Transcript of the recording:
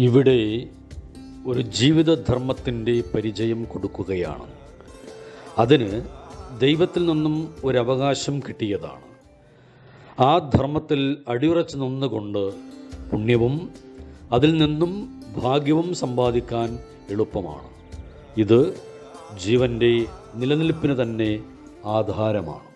ഇവിടെ ഒരു ജീവിതധർമ്മത്തിന്റെ പരിചയം കൊടുക്കുകയാണ്. അതിന് ദൈവത്തിൽ നിന്നും ഒരു അവകാശം കിട്ടിയതാണ്. ആ ധർമ്മത്തിൽ അടിയുറച്ച് നിന്നുകൊണ്ട് പുണ്യവും അതിൽ നിന്നും ഭാഗ്യവും സമ്പാദിക്കാൻ എളുപ്പമാണ്. ഇത് ജീവന്റെ നിലനിൽപ്പിന് തന്നെ ആധാരമാണ്.